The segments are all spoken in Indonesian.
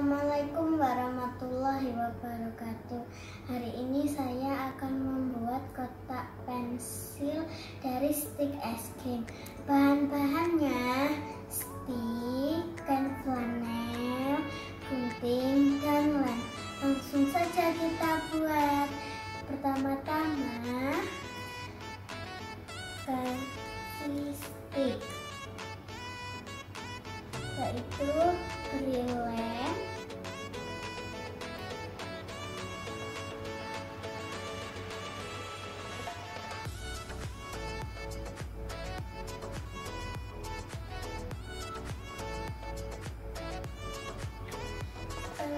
Assalamualaikum warahmatullahi wabarakatuh. Hari ini saya akan membuat kotak pensil dari stick es krim. Bahan-bahannya stick, kain flanel, gunting, dan lem. Langsung saja kita buat. Pertama-tama kasih stick yaitu beri lem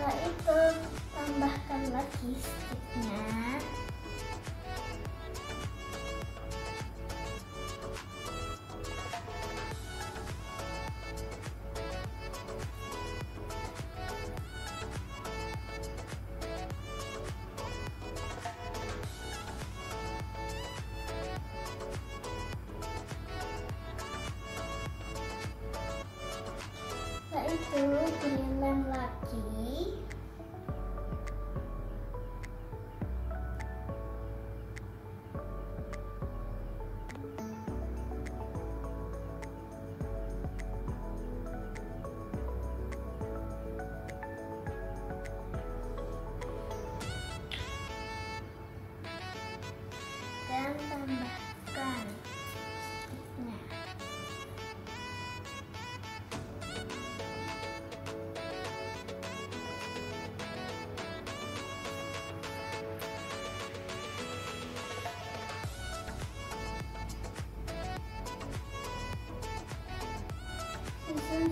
setelah itu tambahkan lagi sticknya. Setelah itu beri lem lagi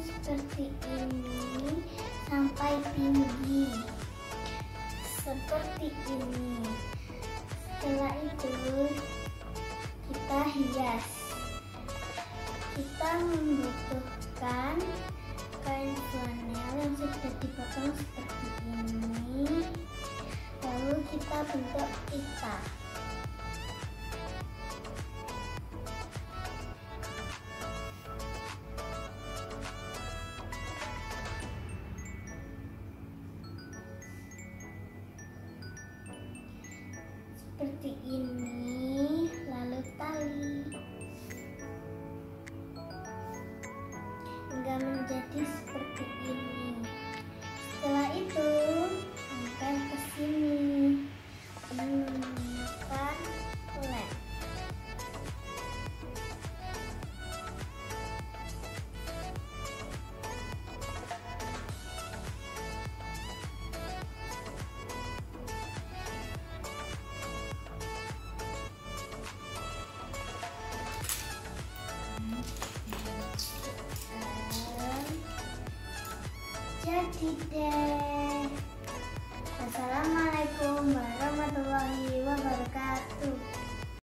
seperti ini sampai tinggi. Seperti ini. Setelah itu kita hias. Kita membutuhkan kain flanel yang sudah dipotong seperti ini. Lalu kita bentuk pita seperti ini lalu tali. Hingga menjadi seperti ini Daddy Day.